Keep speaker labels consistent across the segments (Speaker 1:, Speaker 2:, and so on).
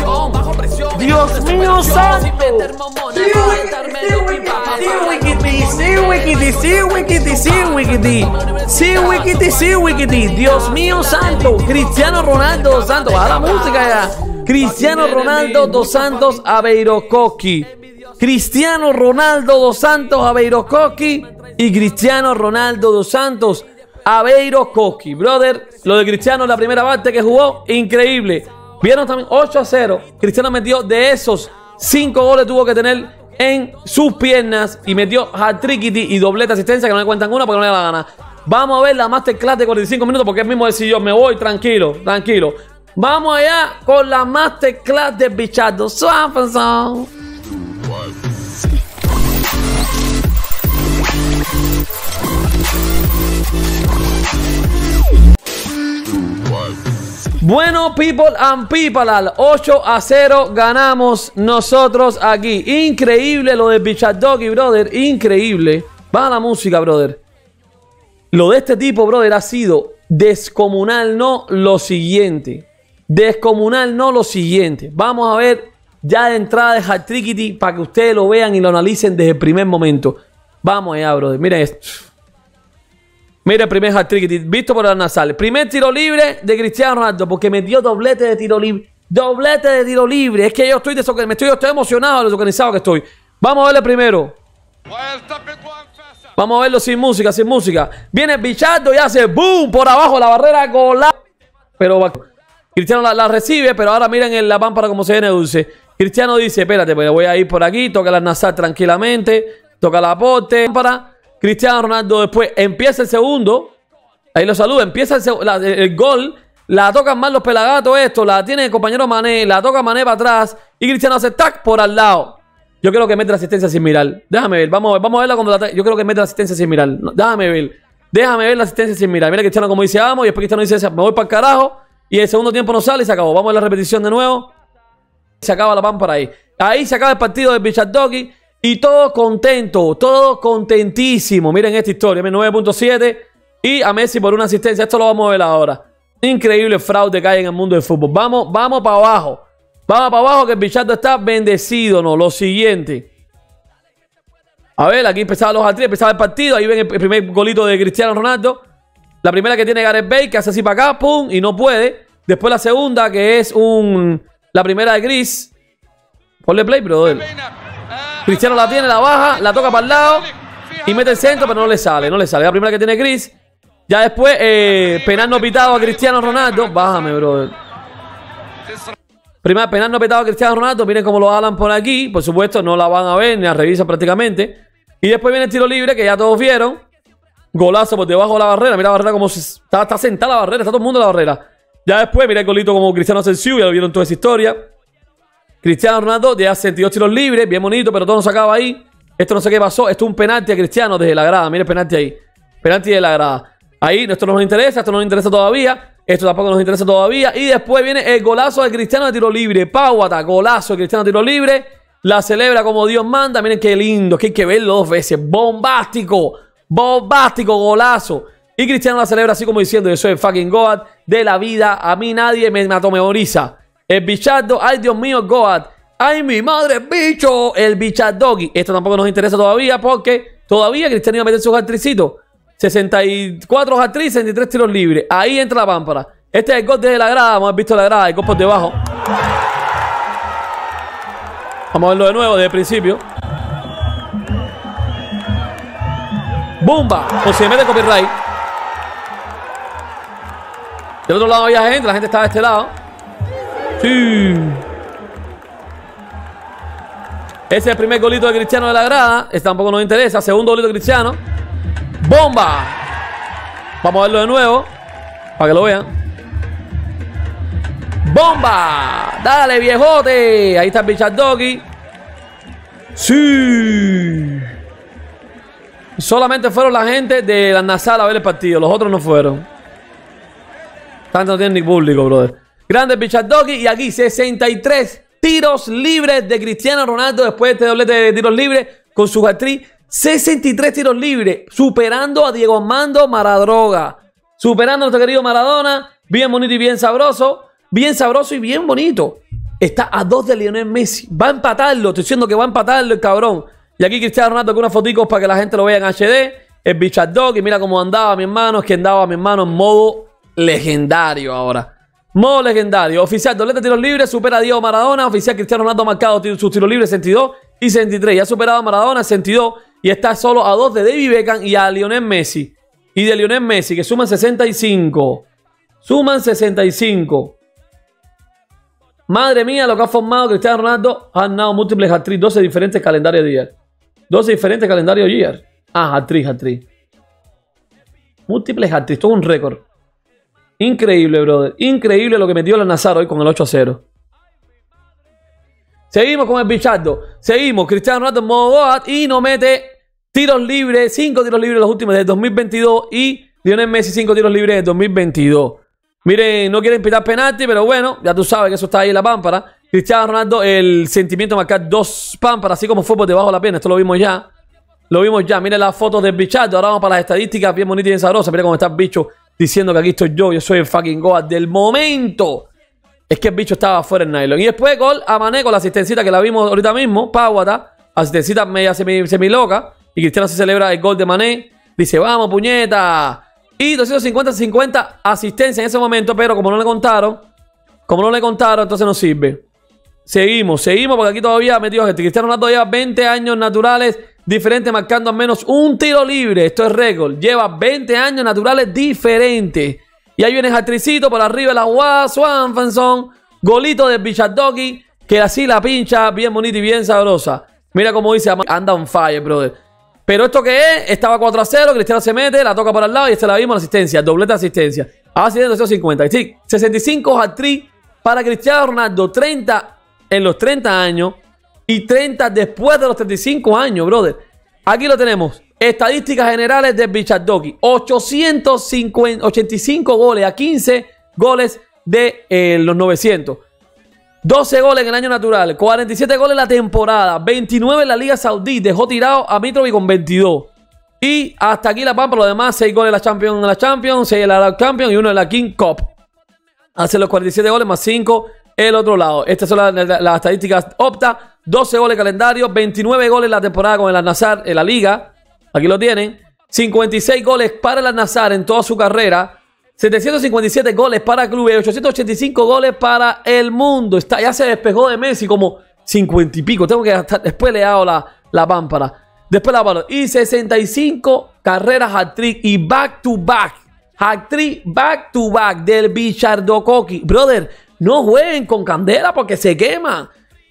Speaker 1: presión, bajo presión.
Speaker 2: Dios mío santo. Sí, wikiti, sí, wikiti, sí, wikiti. Sí, wikiti, sí, wikiti. Dios mío santo. Cristiano Ronaldo dos Santos. Baja la música ya. Cristiano Ronaldo dos Santos Aveiro Coqui. Cristiano Ronaldo dos Santos Aveiro Coqui. Y Cristiano Ronaldo dos Santos Aveiro Coqui. Brother, lo de Cristiano la primera parte que jugó, increíble. Vieron también 8 a 0. Cristiano metió de esos 5 goles tuvo que tener en sus piernas y metió hat-trick y doblete asistencia que no le cuentan una porque no le da la gana. Vamos a ver la masterclass de 45 minutos porque él mismo decidió, me voy tranquilo, tranquilo. Vamos allá con la masterclass de Bichado. Bueno, people and people, al 8 a 0 ganamos nosotros aquí. Increíble lo de Bichat Doggy, brother. Increíble. Baja la música, brother. Lo de este tipo, brother, ha sido descomunal, no lo siguiente. Descomunal, no lo siguiente. Vamos a ver ya de entrada de Hat para que ustedes lo vean y lo analicen desde el primer momento. Vamos allá, brother. Miren esto. Mira el primer hat-trick visto por el Nasal. Primer tiro libre de Cristiano Ronaldo porque me dio doblete de tiro libre. Doblete de tiro libre. Es que yo estoy, me estoy, estoy emocionado, desorganizado que estoy. Vamos a verle primero. Vamos a verlo sin música, sin música. Viene Bichardo y hace boom por abajo la barrera gola. Pero Cristiano la, recibe, pero ahora miren en la pámpara como se viene dulce. Cristiano dice, espérate, pues voy a ir por aquí, toca la Nasal tranquilamente, toca la pote, para Cristiano Ronaldo después empieza el segundo. Ahí lo saluda. Empieza el, gol. La tocan mal los pelagatos esto. La tiene el compañero Mané. La toca Mané para atrás. Y Cristiano hace tac por al lado. Yo creo que mete la asistencia sin mirar. Déjame ver. Vamos a. Vamos a verla cuando la Yo creo que mete la asistencia sin mirar. déjame ver. Déjame ver la asistencia sin mirar. Mira Cristiano como dice vamos. Y después Cristiano dice me voy para el carajo. Y el segundo tiempo no sale y se acabó. Vamos a ver la repetición de nuevo. Se acaba la pámpara ahí. Ahí se acaba el partido de Bichat Doggy. Y todo contento, todo contentísimo. Miren esta historia, 9.7 y a Messi por una asistencia. Esto lo vamos a ver ahora. Increíble fraude que hay en el mundo del fútbol. Vamos, vamos para abajo. Vamos para abajo que el bichato está bendecido, ¿no? Lo siguiente. A ver, aquí empezaba los atriles, empezaba el partido. Ahí ven el primer golito de Cristiano Ronaldo. La primera que tiene Gareth Bale, que hace así para acá, pum, y no puede. Después la segunda, que es un... La primera de Gris. Ponle play, brother. Cristiano la tiene, la baja, la toca para el lado y mete el centro, pero no le sale, no le sale. La primera que tiene Chris. Ya después, eh, penal no pitado a Cristiano Ronaldo. Bájame, brother. Primera, penal no pitado a Cristiano Ronaldo. Miren cómo lo hablan por aquí. Por supuesto, no la van a ver ni la revisan prácticamente. Y después viene el tiro libre, que ya todos vieron. Golazo por debajo de la barrera. Mira la barrera como está, está sentada la barrera. Está todo el mundo en la barrera. Ya después, mira el golito como Cristiano Asensio. Ya lo vieron toda esa historia. Cristiano Ronaldo ya 62 tiros libres, bien bonito, pero todo no se acaba ahí. Esto no sé qué pasó. Esto es un penalti a Cristiano desde la grada. Mire el penalti ahí. Penalti de la grada. Ahí, esto no nos interesa, esto no nos interesa todavía. Esto tampoco nos interesa todavía. Y después viene el golazo de Cristiano de tiro libre. Pauata, golazo de Cristiano de tiro libre. La celebra como Dios manda. Miren qué lindo, que hay que verlo dos veces. Bombástico, bombástico, golazo. Y Cristiano la celebra así como diciendo: Yo soy el fucking God de la vida. A mí nadie me mató, memoriza. El bichado, ay Dios mío, Goat. Ay, mi madre, bicho. El bichadoggy. Esto tampoco nos interesa todavía porque todavía Cristiano iba a meter su hat 64 hat 63 tiros libres. Ahí entra la pámpara. Este es el gol desde la grada. Hemos visto la grada, el gol por debajo. Vamos a verlo de nuevo desde el principio. ¡Bumba! O se mete copyright. Del otro lado había gente, la gente estaba de este lado. Sí. Ese es el primer golito de Cristiano de la grada. Este tampoco nos interesa. Segundo golito de Cristiano. ¡Bomba! Vamos a verlo de nuevo. Para que lo vean. ¡Bomba! ¡Dale, viejote! Ahí está el Bichard Doggy. ¡Sí! Solamente fueron la gente de la Nasal a ver el partido. Los otros no fueron. Tanto no tienen ni público, brother. Grande Bichard Doggy. Y aquí 63 tiros libres de Cristiano Ronaldo después de este doblete de tiros libres con su actriz. 63 tiros libres, superando a Diego Armando Maradroga. Superando a nuestro querido Maradona. Bien bonito y bien sabroso. Bien sabroso y bien bonito. Está a dos de Lionel Messi. Va a empatarlo. Estoy diciendo que va a empatarlo el cabrón. Y aquí Cristiano Ronaldo con unas fotos para que la gente lo vea en HD. El Bichard Dog. Y mira cómo andaba mi hermano. Es que andaba mi hermano en modo legendario ahora. Modo legendario. Oficial, doblete tiros libres. Supera a Diego Maradona. Oficial, Cristiano Ronaldo ha marcado sus tiros libres 62 y 63. Ya ha superado a Maradona 62. Y está solo a dos de David Beckham y a Lionel Messi. Y de Lionel Messi, que suman 65. Suman 65. Madre mía, lo que ha formado Cristiano Ronaldo. Ha ganado múltiples actriz, 12 diferentes calendarios de year. 12 diferentes calendarios de year. Ah, actriz, actriz. Múltiples actriz, todo un récord. Increíble, brother. Increíble lo que metió el Nazar hoy con el 8 a 0. Seguimos con el bichardo. Seguimos. Cristiano Ronaldo en modo Goat y nos mete tiros libres. 5 tiros libres los últimos de 2022 y Lionel Messi 5 tiros libres de 2022. Miren, no quieren pitar penalti, pero bueno, ya tú sabes que eso está ahí en la pámpara. Cristiano Ronaldo, el sentimiento de marcar dos pámparas, así como fue por debajo de la pierna. Esto lo vimos ya. Lo vimos ya. Miren las fotos del bichardo. Ahora vamos para las estadísticas bien bonitas y sabrosas. Miren cómo está el bicho diciendo que aquí estoy yo, yo soy el fucking Goat del momento. Es que el bicho estaba fuera en nylon. Y después gol a Mané con la asistencita que la vimos ahorita mismo. Páguata. Asistencita media semi, semi loca. Y Cristiano se celebra el gol de Mané. Dice, vamos, puñeta. Y 250-50 asistencia en ese momento. Pero como no le contaron, como no le contaron, entonces no sirve. Seguimos, seguimos, porque aquí todavía metido gente. Cristiano Ronaldo lleva 20 años naturales diferente, marcando al menos un tiro libre. Esto es récord. Lleva 20 años naturales diferentes. Y ahí viene Jatricito por arriba de la jugada. Swanfanson. Golito de Bichadoki. Que así la pincha bien bonita y bien sabrosa. Mira cómo dice, anda on fire, brother. Pero esto que es, estaba 4 a 0. Cristiano se mete, la toca por al lado y esta la vimos la asistencia. Doblete asistencia. Ahora sí, 250. Sí, 65 hat para Cristiano Ronaldo. 30 en los 30 años y 30 después de los 35 años, brother. Aquí lo tenemos. Estadísticas generales de Bichadoki. 885 goles a 15 goles de eh, los 900. 12 goles en el año natural, 47 goles en la temporada, 29 en la Liga Saudí, dejó tirado a Mitrovic con 22. Y hasta aquí la pampa, lo demás, 6 goles en la Champions, en la Champions, 6 en la Champions y 1 en la King Cup. Hace los 47 goles más 5 el otro lado. Estas son las, estadísticas opta. 12 goles calendario, 29 goles en la temporada con el Al-Nazar en la liga. Aquí lo tienen. 56 goles para el Al-Nazar en toda su carrera. 757 goles para Clubes, 885 goles para el mundo. Está, ya se despejó de Messi como 50 y pico. Tengo que gastar, después le hago la, la pámpara. Después la pámpara. Y 65 carreras hat-trick y back to back. Hat-trick back to back del Bichardo Coqui. Brother, no jueguen con candela porque se quema.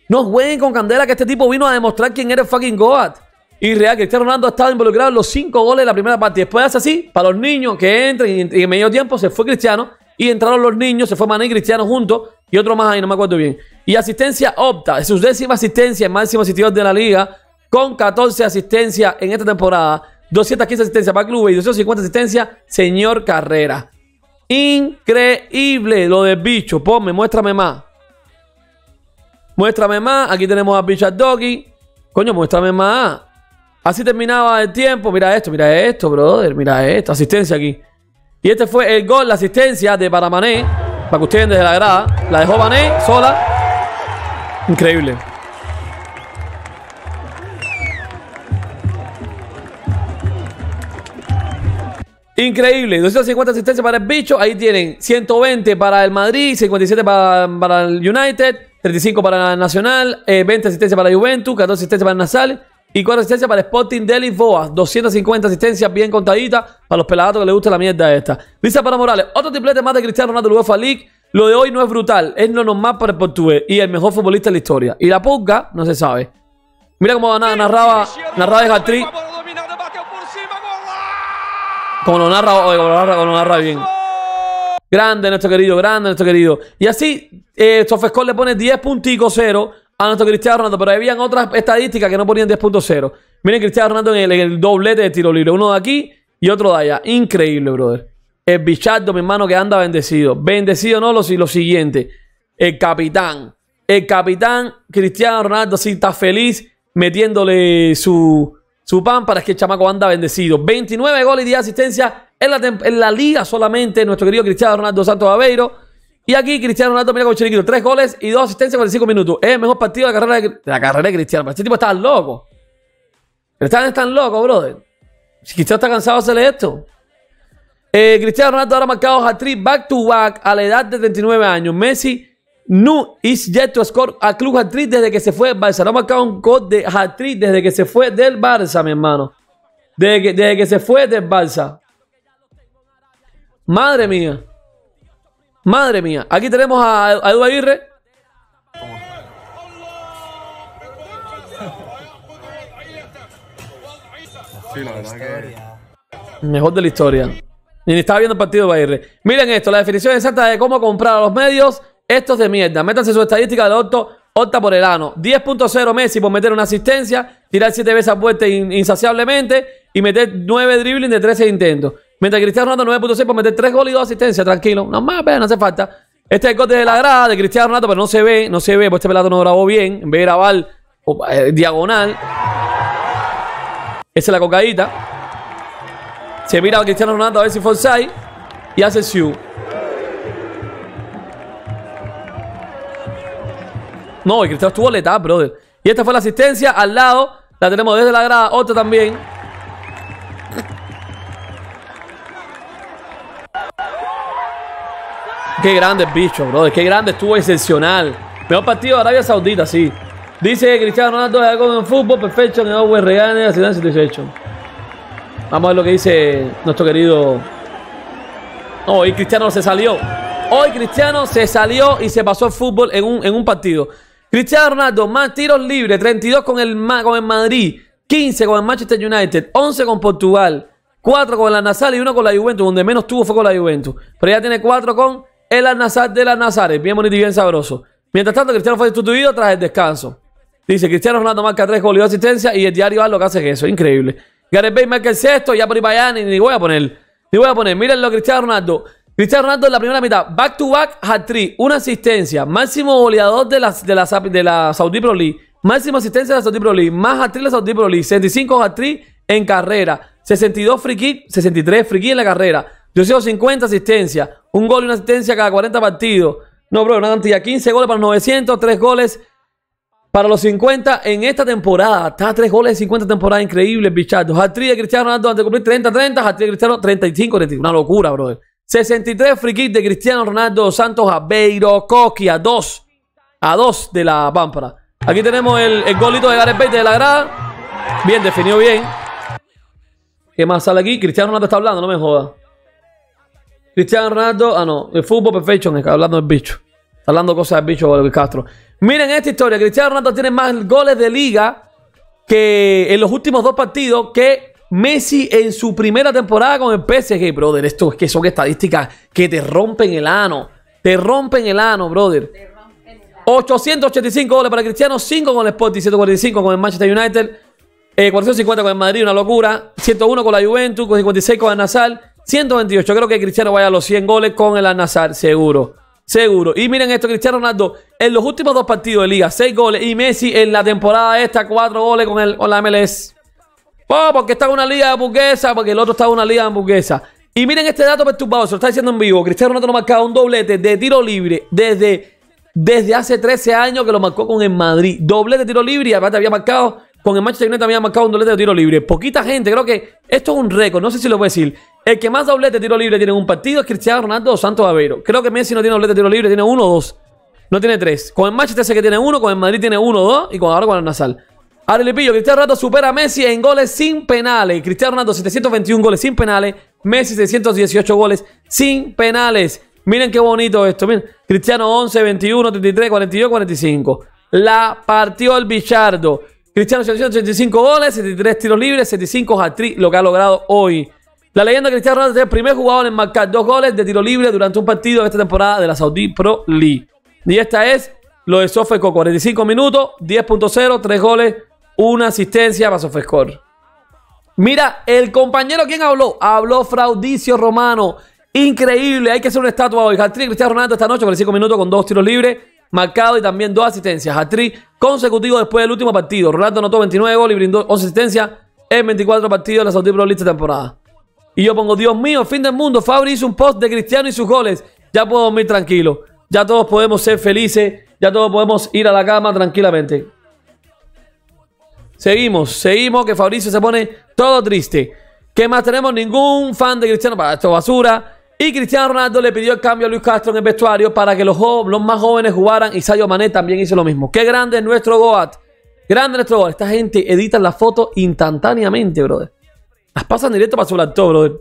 Speaker 2: No jueguen con candela que este tipo vino a demostrar quién era el fucking Goat. Y real, Cristiano Ronaldo ha estado involucrado en los cinco goles de la primera parte. Después hace así, para los niños que entren y en medio tiempo se fue Cristiano. Y entraron los niños, se fue Mané y Cristiano juntos. Y otro más ahí, no me acuerdo bien. Y asistencia opta. Es su décima asistencia, el máximo asistidor de la liga. Con 14 asistencias en esta temporada. 215 asistencias para clubes y 250 asistencias, señor Carrera. Increíble lo del bicho. Ponme, muéstrame más. Muéstrame más. Aquí tenemos a Bichard Doggy. Coño, muéstrame más. Así terminaba el tiempo. Mira esto, mira esto, brother. Mira esto. Asistencia aquí. Y este fue el gol, la asistencia de Paramané. Para que ustedes desde la grada. La dejó Mané sola. Increíble. Increíble. 250 asistencias para el bicho. Ahí tienen 120 para el Madrid, 57 para, el United, 35 para el Nacional, 20 eh, asistencias para la Juventus, 14 asistencias para el Nasal y 4 asistencias para el Sporting de Lisboa. 250 asistencias bien contaditas para los pelagatos que les gusta la mierda esta. Dice para Morales, otro triplete más de Cristiano Ronaldo UEFA League. Lo de hoy no es brutal, es lo normal para el portugués y el mejor futbolista de la historia. Y la pulga, no se sabe. Mira cómo narraba, narraba el hat como lo narra, como lo narra, bien. Grande nuestro querido, grande nuestro querido. Y así, eh, le pone 10.0 a nuestro Cristiano Ronaldo. Pero habían otras estadísticas que no ponían 10.0. Miren Cristiano Ronaldo en el, doblete de tiro libre. Uno de aquí y otro de allá. Increíble, brother. El bichardo, mi hermano, que anda bendecido. Bendecido no, lo, lo siguiente. El capitán. El capitán Cristiano Ronaldo sí está feliz metiéndole su, su pan para que el chamaco anda bendecido. 29 goles y 10 asistencias en la, en la liga solamente. Nuestro querido Cristiano Ronaldo Santos Aveiro. Y aquí Cristiano Ronaldo mira con Chiriquito. Tres goles y dos asistencias en 45 minutos. Es el mejor partido de la carrera de, la carrera de Cristiano. Este tipo está loco. Están están locos, brother. Si Cristiano está cansado de hacerle esto. Eh, Cristiano Ronaldo ahora ha marcado hat-trick back to back a la edad de 39 años. Messi no is yet to score a club hat-trick desde que se fue del Barça. No ha marcado un gol de hat-trick desde que se fue del Barça, mi hermano. Desde que, desde que se fue del Barça. Madre mía. Madre mía. Aquí tenemos a, a Edu Aguirre.
Speaker 1: Sí, la verdad que.
Speaker 2: Mejor de la historia. Ni estaba viendo el partido de Aguirre. Miren esto, la definición exacta de cómo comprar a los medios. Estos de mierda. Métanse su estadística de Otto. Opta por el ano. 10.0 Messi por meter una asistencia. Tirar 7 veces a puerta in- insaciablemente. Y meter 9 dribbling de 13 intentos. Mientras Cristiano Ronaldo 9.6 por meter 3 goles y 2 asistencias. Tranquilo. No más, pero no hace falta. Este es el gol desde la grada de Cristiano Ronaldo, pero no se ve. No se ve, pues este pelado no grabó bien. En vez de grabar eh, diagonal. Esa es la cocaíta. Se mira a Cristiano Ronaldo a ver si fue. Y hace Siu. No, y Cristiano estuvo letal, brother. Y esta fue la asistencia al lado. La tenemos desde la grada. Otra también. Qué grande el bicho, brother. Qué grande estuvo excepcional. Mejor partido de Arabia Saudita, sí. Dice Cristiano Ronaldo es algo en fútbol. Perfecto. En Owen Regane. Así Vamos a ver lo que dice nuestro querido. No, hoy Cristiano se salió. Hoy Cristiano se salió y se pasó el fútbol en un, en un partido. Cristiano Ronaldo, más tiros libres, 32 con el, con el Madrid, 15 con el Manchester United, 11 con Portugal, 4 con el Al-Nassr y 1 con la Juventus, donde menos tuvo fue con la Juventus. Pero ya tiene 4 con el Al-Nassr de la Nazares, bien bonito y bien sabroso. Mientras tanto, Cristiano fue sustituido tras el descanso. Dice Cristiano Ronaldo marca 3 goles y dos asistencias y el diario lo que hace es eso, increíble. Gareth Bale marca el sexto, ya por ahí allá ni, ni voy a poner. Ni voy a poner, mírenlo Cristiano Ronaldo. Cristiano Ronaldo en la primera mitad, back to back, hat-trick, una asistencia, máximo goleador de la, de la, de la Saudi Pro League, máxima asistencia de la Saudi Pro League, más hat-trick de la Saudi Pro League, 65 hat-trick en carrera, 62 free kick, 63 free kick en la carrera, 250 asistencias, un gol y una asistencia cada 40 partidos. No, bro, una cantidad, 15 goles para los 900, 3 goles para los 50 en esta temporada. Está a 3 goles de 50 temporadas, increíble, bichato. Hat-trick de Cristiano Ronaldo antes de cumplir 30-30, hat-trick de Cristiano 35-35. Una locura, brother. 63 free de Cristiano Ronaldo Santos a Beiro Coqui a 2. A 2 de la Pámpara. Aquí tenemos el, golito de Gareth Bale de la grada. Bien, definido bien. ¿Qué más sale aquí? Cristiano Ronaldo está hablando, no me joda. Cristiano Ronaldo, ah no, el fútbol perfection, está hablando del bicho. Está hablando cosas del bicho Luis Castro. Miren esta historia, Cristiano Ronaldo tiene más goles de liga que en los últimos dos partidos que Messi en su primera temporada con el PSG, brother. Esto es que son estadísticas que te rompen el ano. Te rompen el ano, brother. 885 goles para Cristiano, 5 con el Sporting, 145 con el Manchester United, eh, 450 con el Madrid, una locura, 101 con la Juventus, con 56 con el Nazar, 128. Creo que Cristiano vaya a los 100 goles con el Nazar, seguro. Seguro. Y miren esto, Cristiano Ronaldo en los últimos dos partidos de liga, 6 goles. Y Messi en la temporada esta, 4 goles con, el, con la MLS. Oh, porque está en una liga hamburguesa, porque el otro está en una liga hamburguesa. Y miren este dato perturbador, se lo está diciendo en vivo. Cristiano Ronaldo no marcaba un doblete de tiro libre desde, desde hace 13 años que lo marcó con el Madrid. Doblete de tiro libre y aparte había marcado, con el Manchester United había marcado un doblete de tiro libre. Poquita gente, creo que esto es un récord, no sé si lo voy a decir. El que más doblete de tiro libre tiene en un partido es Cristiano Ronaldo dos Santos Aveiro. Creo que Messi no tiene doblete de tiro libre, tiene uno o dos. No tiene tres. Con el Manchester sé que tiene uno, con el Madrid tiene uno o dos y con ahora con el Nasal. Ahora Pillo, Cristiano Ronaldo supera a Messi en goles sin penales. Cristiano Ronaldo 721 goles sin penales. Messi 618 goles sin penales. Miren qué bonito esto. Miren. Cristiano 11, 21, 33, 42, 45. La partió el Bichardo. Cristiano 785 goles, 73 tiros libres, 75 hat-trick, lo que ha logrado hoy. La leyenda Cristiano Ronaldo es el primer jugador en marcar dos goles de tiro libre durante un partido de esta temporada de la Saudi Pro League. Y esta es lo de Sofeco, 45 minutos, 10.0, 3 goles, una asistencia para Sofescore. Mira, el compañero, ¿quién habló? Habló Fraudicio Romano. Increíble, hay que hacer una estatua hoy. Hat-trick Cristiano Ronaldo esta noche, 45 minutos con dos tiros libres, marcado y también dos asistencias. Hat-trick consecutivo después del último partido. Ronaldo anotó 29 goles y brindó 11 asistencias en 24 partidos de la Saudi Pro League esta temporada. Y yo pongo, Dios mío, fin del mundo. Fabri hizo un post de Cristiano y sus goles. Ya puedo dormir tranquilo. ya todos podemos ser felices, ya todos podemos ir a la cama tranquilamente. Seguimos, seguimos, que Fabricio se pone todo triste. ¿Qué más tenemos? Ningún fan de Cristiano para esto basura. Y Cristiano Ronaldo le pidió el cambio a Luis Castro en el vestuario para que los, los más jóvenes jugaran. Y Sayo Mané también hizo lo mismo. Qué grande es nuestro Goat. Grande nuestro Goat. Esta gente edita la foto instantáneamente, brother. Las pasan directo para su laptop, brother.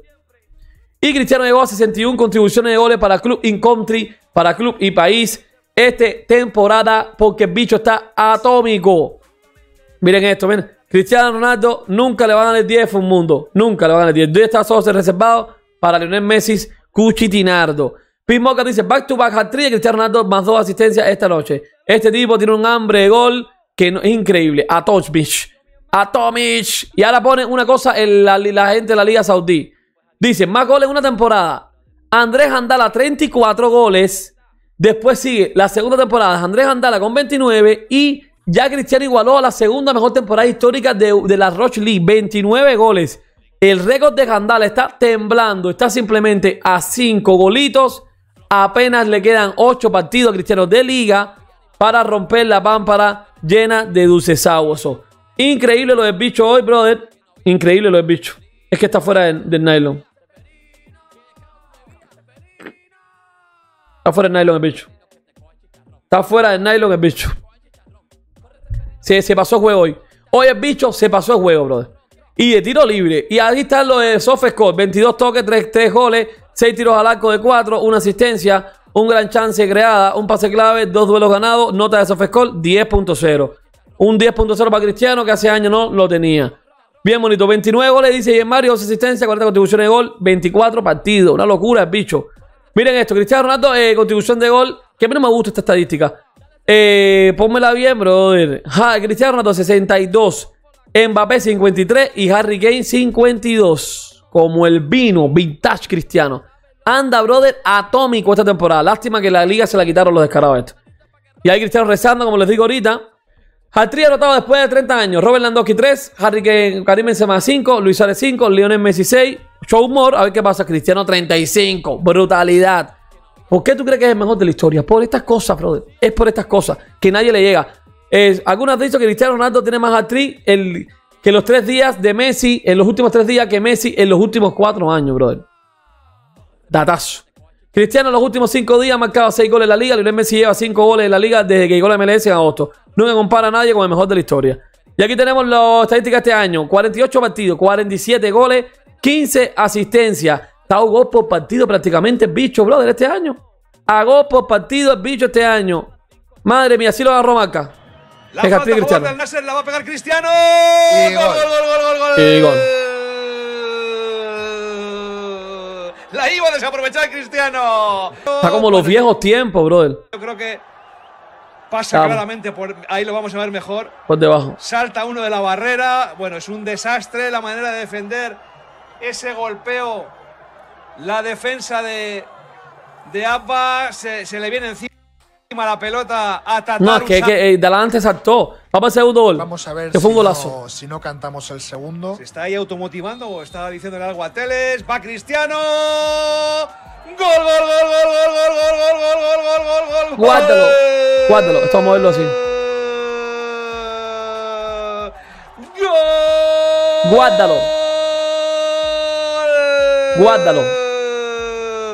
Speaker 2: Y Cristiano llegó a 61 contribuciones de goles para Club in Country, para Club y País. Esta temporada, porque el bicho está atómico. Miren esto, miren. Cristiano Ronaldo nunca le va a ganar el 10 fue un mundo. Nunca le va a ganar el 10. El 10 está solo reservado para Lionel Messi, Cuchitinardo. Pim dice back to back hat trick. Cristiano Ronaldo más dos asistencias esta noche. Este tipo tiene un hambre de gol que es increíble. A Tochbich. A Tomic. Y ahora pone una cosa la, la gente de la Liga Saudí. Dice, más goles en una temporada. Andrés Andala, 34 goles. Después sigue la segunda temporada. Andrés Andala con 29. Y ya Cristiano igualó a la segunda mejor temporada histórica de, la Roche League. 29 goles. El récord de Andala está temblando. Está simplemente a 5 golitos. Apenas le quedan 8 partidos a Cristiano de liga para romper la pámpara llena de dulces sausos. Increíble lo del bicho hoy, brother. Increíble lo del bicho. Es que está fuera del nylon. Está fuera del nylon el bicho. Está fuera del nylon el bicho. Se, se pasó el juego hoy. Hoy el bicho se pasó el juego, brother. Y de tiro libre. Y ahí está lo de Sofescore. 22 toques, 3, goles, 6 tiros al arco de 4, una asistencia, un gran chance creada, un pase clave, dos duelos ganados, nota de Sofescore 10.0. Un 10.0 para Cristiano que hace años no lo tenía. Bien bonito. 29 goles, dice Mario, 2 asistencias, 40 contribuciones de gol, 24 partidos. Una locura el bicho. Miren esto, Cristiano Ronaldo, eh, contribución de gol. Que a mí no me gusta esta estadística. Eh, pónmela bien, brother. Cristiano Ronaldo 62. Mbappé 53 y Harry Kane 52. Como el vino, vintage cristiano. Anda, brother, atómico esta temporada. Lástima que la liga se la quitaron los descarados estos. Y hay Cristiano rezando, como les digo ahorita. Hatri anotado después de 30 años. Robert Landowski 3, Harry Kane, Karim Benzema 5, Luis Suárez 5, Lionel Messi 6, Show more, a ver qué pasa. Cristiano 35. Brutalidad. ¿Por qué tú crees que es el mejor de la historia? Por estas cosas, brother. Es por estas cosas que nadie le llega. algunos han dicho que Cristiano Ronaldo tiene más actriz el, que los tres días de Messi, en los últimos tres días que Messi en los últimos cuatro años, brother. Datazo. Cristiano en los últimos cinco días ha marcado seis goles en la liga. Lionel Messi lleva cinco goles en la liga desde que llegó la MLS en agosto. Nunca compara a nadie con el mejor de la historia. Y aquí tenemos las estadísticas de este año. 48 partidos, 47 goles, 15 asistencias. Está a gol por partido prácticamente el bicho, brother, este año. A gol por partido el bicho este año. Madre mía, así lo agarró acá.
Speaker 1: La falta Cristiano. del Nasser la va a pegar Cristiano.
Speaker 2: Y gol, gol, gol, gol, gol. Y gol.
Speaker 1: La iba a desaprovechar Cristiano.
Speaker 2: Está como los viejos tiempos, brother.
Speaker 1: Yo creo que pasa claramente por ahí lo vamos a ver mejor.
Speaker 2: Por debajo.
Speaker 1: Salta uno de la barrera. Bueno, es un desastre la manera de defender ese golpeo, la defensa de, de Abba se, le viene encima la pelota a Tatar.
Speaker 2: No, es que, que eh, delante saltó. Vamos a hacer
Speaker 3: Vamos a ver
Speaker 2: que fue un golazo.
Speaker 3: si no cantamos el segundo.
Speaker 1: ¿Se está ahí automotivando o está diciéndole algo a Teles? ¡Va Cristiano! ¡Gol, gol, gol, gol, gol, gol, gol, gol, gol, gol, gol, gol, gol!
Speaker 2: Guárdalo, guárdalo. Esto vamos a moverlo así.
Speaker 1: ¡Gol!
Speaker 2: Guárdalo. Guárdalo.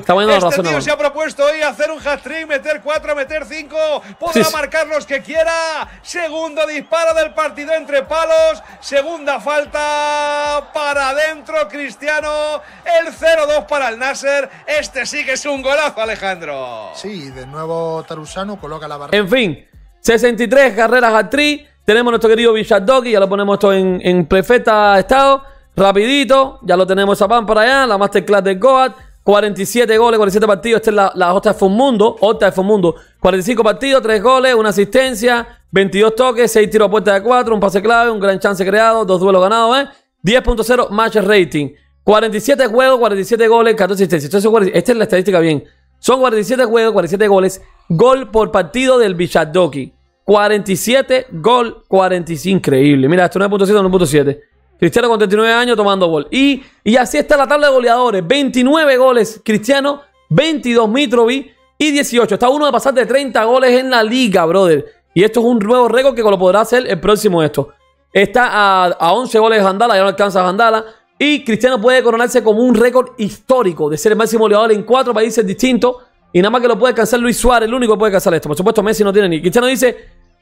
Speaker 1: Está este razón, tío se ha propuesto hoy hacer un hat-trick, meter cuatro, meter cinco. Podrá marcar los que quiera. Segundo disparo del partido entre palos. Segunda falta para adentro, Cristiano. El 0-2 para el Nasser. Este sí que es un golazo, Alejandro.
Speaker 3: Sí, de nuevo Tarusano coloca la barra.
Speaker 2: En fin, 63 carreras hat-trick. Tenemos nuestro querido Villadogui, ya lo ponemos esto en, en perfecta estado. Rapidito, ya lo tenemos a pan para allá, la Masterclass de Goat. 47 goles, 47 partidos. Esta es la, la de Fomundo. J de Fomundo. 45 partidos, 3 goles, una asistencia, 22 toques, 6 tiros a puerta de 4, un pase clave, un gran chance creado, 2 duelos ganados, ¿eh? 10.0 match rating. 47 juegos, 47 goles, 14 asistencias. esta es la estadística bien. Son 47 juegos, 47 goles, gol por partido del Bichadoki. 47 gol, 45. Increíble. Mira, esto 9.7, 9.7. Cristiano con 39 años tomando gol. Y, y así está la tabla de goleadores. 29 goles Cristiano, 22 Mitrovic y 18. Está uno de pasar de 30 goles en la liga, brother. Y esto es un nuevo récord que lo podrá hacer el próximo esto. Está a, a 11 goles de Handala, ya no alcanza a Handala. Y Cristiano puede coronarse como un récord histórico de ser el máximo goleador en cuatro países distintos. Y nada más que lo puede alcanzar Luis Suárez, el único que puede alcanzar esto. Por supuesto, Messi no tiene ni. Cristiano dice: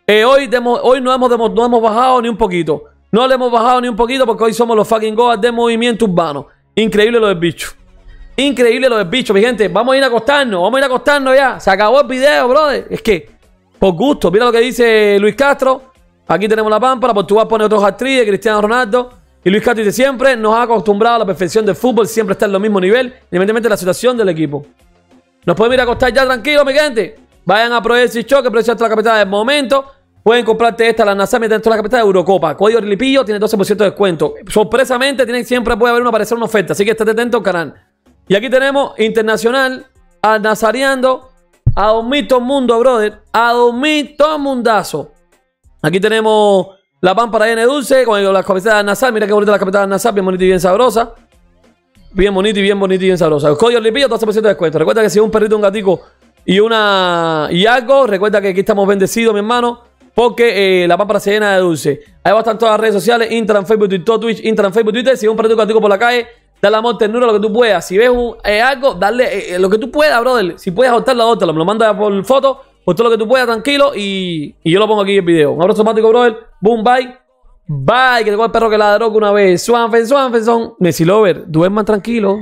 Speaker 2: eh, hoy, hoy no, hemos, no hemos bajado ni un poquito. No le hemos bajado ni un poquito porque hoy somos los fucking goas de movimiento urbano. Increíble lo del bicho. Increíble lo del bicho, mi gente. Vamos a ir a acostarnos, vamos a ir a acostarnos ya. Se acabó el video, brother. Es que, por gusto, mira lo que dice Luis Castro. Aquí tenemos la pámpara. Portugal pone otros actriz de Cristiano Ronaldo. Y Luis Castro dice siempre, nos ha acostumbrado a la perfección del fútbol, siempre está en lo mismo nivel, independientemente de la situación del equipo. Nos podemos ir a acostar ya tranquilo, mi gente. Vayan a Proyecto y Choque, precio la capital del momento. Pueden comprarte esta, la Nasami dentro de la capital de Eurocopa. Código Lipillo tiene 12% de descuento. Sorpresamente, tienen, siempre puede haber una aparecer una oferta, así que estate atento al canal. Y aquí tenemos Internacional, a Nazareando, a dormir todo mundo, brother. A dormir mundazo. Aquí tenemos la pámpara N dulce con las camisetas de Nazar. Mira qué bonita la camiseta de Nazar, bien bonita y bien sabrosa. Bien bonita y bien bonita y bien sabrosa. El código Lipillo, 12% de descuento. Recuerda que si es un perrito, un gatico y una y algo, recuerda que aquí estamos bendecidos, mi hermano. Porque eh, la pámpara se llena de dulce. Ahí están todas las redes sociales: Instagram, Facebook, Twitter, Twitch, Instagram, Facebook, Twitter. Si es un perrito, gatico por la calle, dale amor, ternura, lo que tú puedas. Si ves eh, algo, dale eh, lo que tú puedas, brother. Si puedes adoptarlo, adoptarlo. Me lo manda por foto, por todo lo que tú puedas, tranquilo. Y, y yo lo pongo aquí en el video. Un abrazo mático, brother. Boom, bye. Bye, que tengo el perro que ladró una vez. Swanfen, Swanfen, son. Messi Lover, duerman tranquilo.